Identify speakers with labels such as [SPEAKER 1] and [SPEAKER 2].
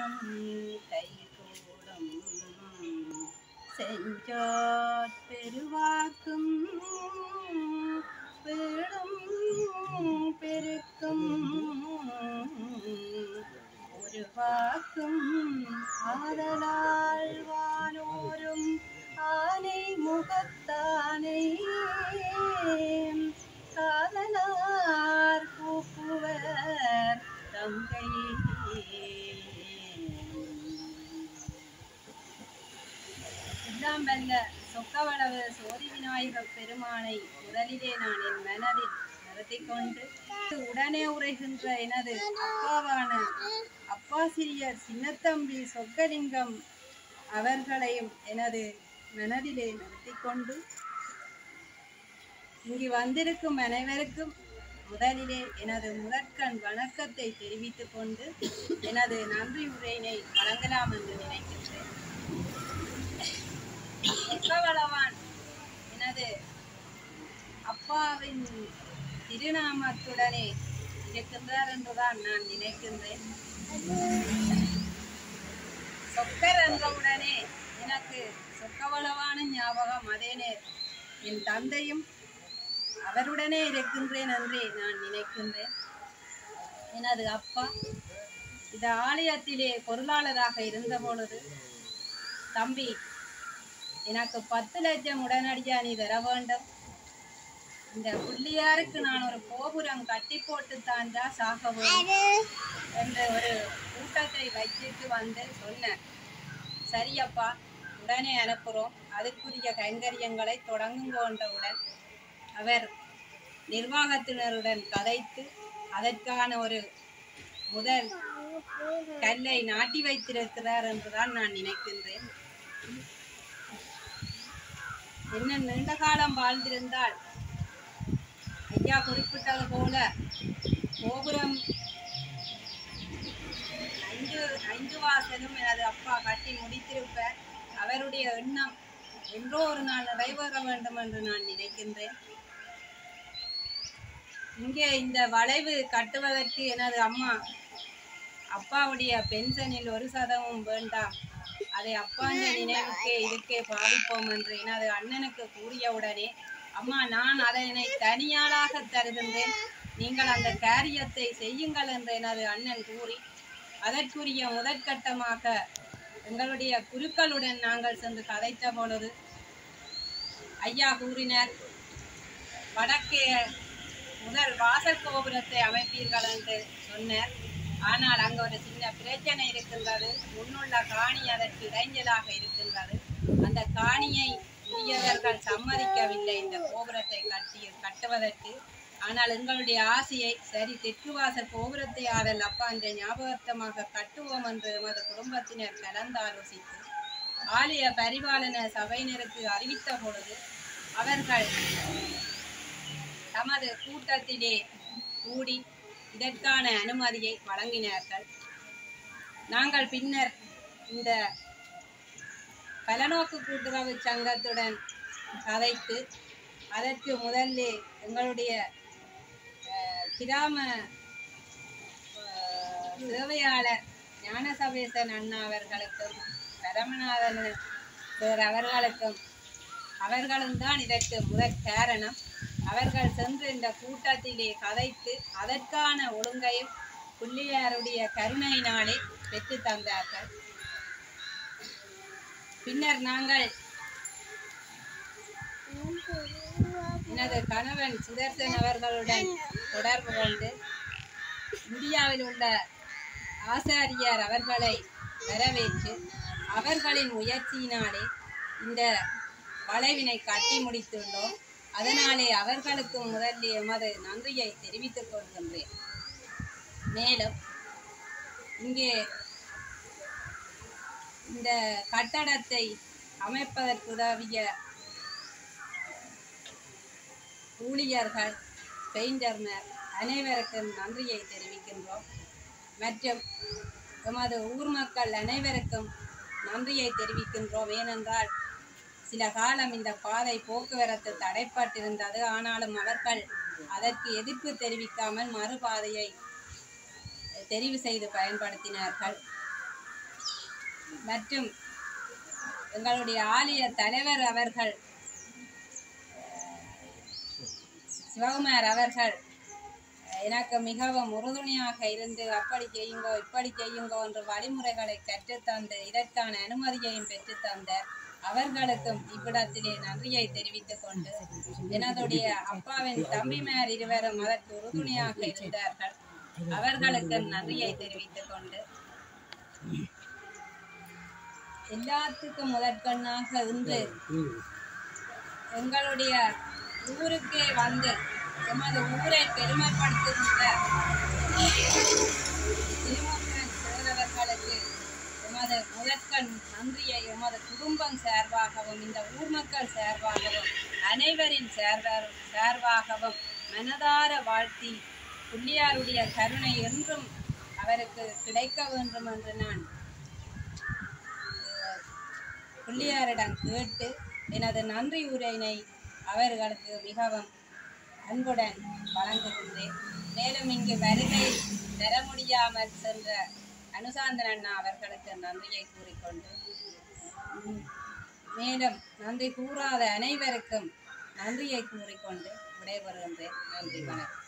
[SPEAKER 1] மனம் கைகூடும் செஞ்சோர் பெருவாக்கும் பேடும் எல்லாம் வல்ல சொக்கவளவு சோதி விநாயகர் பெருமானை முதலிலே நான் என் மனதில் நிறுத்திக் கொண்டு உடனே உரைகின்ற எனது அப்பாவான அப்பாசிரியர் சின்னத்தம்பி சொக்கலிங்கம் அவர்களையும் எனது மனதிலே நிறுத்திக் கொண்டு இங்கு வந்திருக்கும் அனைவருக்கும் முதலிலே எனது முதற்கண் வணக்கத்தை தெரிவித்துக் கொண்டு எனது நன்றி உரையினை வழங்கலாம் என்று நினைக்கின்றேன். சொக்கவளவான் எனது அப்பாவின் திருநாமத்துடனே இருக்கின்றார் என்றுதான் நான் நினைக்கின்றேன். சொக்கர் என்றவுடனே எனக்கு சொக்கவளவான ஞாபகம் அதே நேர். என் தந்தையும் அவருடனே இருக்கின்றேன் என்றே நான் நினைக்கின்றேன். எனது அப்பா இந்த ஆலயத்திலே பொருளாளராக இருந்த பொழுது தம்பி எனக்கு பத்து லட்சம் உடனடியா நீ தர வேண்டும். இந்த புள்ளியாருக்கு நான் ஒரு கோபுரம் கட்டி போட்டு தாண்டா சாக வேண்டும் என்ற ஒரு கூட்டத்தை வச்சுட்டு வந்து சொன்னேன். சரியப்பா உடனே அனுப்புகிறோம் அதுக்குரிய கைங்கரியங்களை தொடங்குங்கோன்றவுடன் அவர் நிர்வாகத்தினருடன் கதைத்து அதற்கான ஒரு முதல் கல்லை நாட்டி வைத்திருக்கிறார் என்றுதான் நான் நினைக்கின்றேன். என்ன நீண்ட காலம் வாழ்ந்திருந்தால் ஐயா குறிப்பிட்டது போல கோபுரம் ஐந்து ஐந்து வாசலும் எனது அப்பா கட்டி முடித்திருப்ப அவருடைய எண்ணம் என்றோ ஒரு நாள் நிறைவேற வேண்டும் என்று நான் நினைக்கின்றேன். இங்கே இந்த வளைவு கட்டுவதற்கு எனது அம்மா அப்பாவுடைய பென்ஷனில் ஒரு சதமும் வேண்டாம். அதை அப்பாண்ட நினைவுக்கே இதுக்கே பாவிப்போம் என்று எனது அண்ணனுக்கு கூறியவுடனே அம்மா நான் அதனை தனியாளாக தருகின்றேன் நீங்கள் அந்த காரியத்தை செய்யுங்கள் என்று எனது அண்ணன் கூறி அதற்குரிய முதற்கட்டமாக எங்களுடைய குருக்களுடன் நாங்கள் சென்று கதைத்த பொழுது ஐயா கூறினர் வடக்கே முதல் வாசல் கோபுரத்தை அமைப்பீர்கள் என்று சொன்னார். ஆனால் அங்கு ஒரு சின்ன பிரச்சனை இருக்கின்றது. முன்னுள்ள காணி அதற்கு இடைஞ்சலாக இருக்கின்றது. அந்த காணியை உரியவர்கள் சம்மதிக்கவில்லை. இந்த கோபுரத்தை கட்டி கட்டுவதற்கு. ஆனால் எங்களுடைய ஆசையை சரி தெற்குவாசல் கோபுரத்தை ஆதல் அப்பா என்ற ஞாபகார்த்தமாக கட்டுவோம் என்று எமது குடும்பத்தினர் கலந்தாலோசித்து ஆலய பரிபாலன சபையினருக்கு அறிவித்த பொழுது அவர்கள் தமது கூட்டத்திலே கூடி இதற்கான அனுமதியை வழங்கினார்கள். நாங்கள் பின்னர் இந்த பலநோக்கு கூட்டுறவு சங்கத்துடன் கதைத்து அதற்கு முதல்ல எங்களுடைய கிராம அஹ், சேவையாளர் ஞானசபேசன் அண்ணா அவர்களுக்கும் பரமநாதன் அவர்களுக்கும் அவர்களும் தான் இதற்கு முதற் காரணம். அவர்கள் சென்று இந்த கூட்டத்திலே கதைத்து அதற்கான ஒழுங்கையும் புள்ளியாருடைய கருணையினாலே பெற்று தந்தார்கள். பின்னர் நாங்கள் எனது கணவன் சுதர்சன் அவர்களுடன் தொடர்பு கொண்டு இந்தியாவில் உள்ள ஆசாரியர் அவர்களை வரவேற்று அவர்களின் முயற்சியினாலே இந்த வளைவினை கட்டி முடித்துள்ளோம். அதனாலே அவர்களுக்கு முதலில் எமது நன்றியை தெரிவித்துக் கொள்கின்றேன். மேலும் இங்கே இந்த கட்டடத்தை அமைப்பதற்குதவிய ஊழியர்கள் பெயிண்டர்னர் அனைவருக்கும் நன்றியை தெரிவிக்கின்றோம். மற்றும் எமது ஊர் மக்கள் அனைவருக்கும் நன்றியை தெரிவிக்கின்றோம். ஏனென்றால் சில காலம் இந்த பாதை போக்குவரத்து தடைப்பட்டிருந்தது. ஆனாலும் அவர்கள் அதற்கு எதிர்ப்பு தெரிவிக்காமல் மறுபாதையை தெரிவு செய்து பயன்படுத்தினார்கள். மற்றும் எங்களுடைய ஆலய தலைவர் அவர்கள் சிவகுமார் அவர்கள் எனக்கு மிகவும் உறுதுணையாக இருந்து அப்படி செய்யுங்கோ இப்படி செய்யுங்கோ என்று வழிமுறைகளை கற்றுத்தந்து இதற்கான அனுமதியையும் பெற்றுத்தந்தார். அவர்களுக்கும் இவ்விடத்திலே நன்றியை தெரிவித்துக் கொண்டு எனதுடைய அப்பாவின் தம்பிமார் இருவரும் அதற்கு உறுதுணையாக இருந்தார்கள். அவர்களுக்கு நன்றியை தெரிவித்துக் கொண்டு எல்லாத்துக்கும் முதற்கண்ணாக இன்று எங்களுடைய ஊருக்கே வந்து எமது ஊரை பெருமைப்படுத்துகின்ற திருமுருகன் சோழர்களுக்கு எமது உழக்கன் நன்றியை எமது குடும்பம் சார்பாகவும் இந்த ஊர் மக்கள் சார்பாகவும் அனைவரின் சார்பார் சார்பாகவும் மனதார வாழ்த்தி புள்ளியாருடைய கருணை என்றும் அவருக்கு கிடைக்க வேண்டும் என்று நான் பிள்ளையாரிடம் கேட்டு எனது நன்றி உரையினை அவர்களுக்கு மிகவும் அன்புடன் வழங்குகின்றேன். மேலும் இங்கு வருகை பெற முடியாமல் சென்ற அனுசாந்தன் அண்ணா அவர்களுக்கு நன்றியை கூறிக்கொண்டு மேலும் நன்றி கூறாத அனைவருக்கும் நன்றியை கூறிக்கொண்டு விடைபெறுகின்றேன். நன்றி வணக்கம்.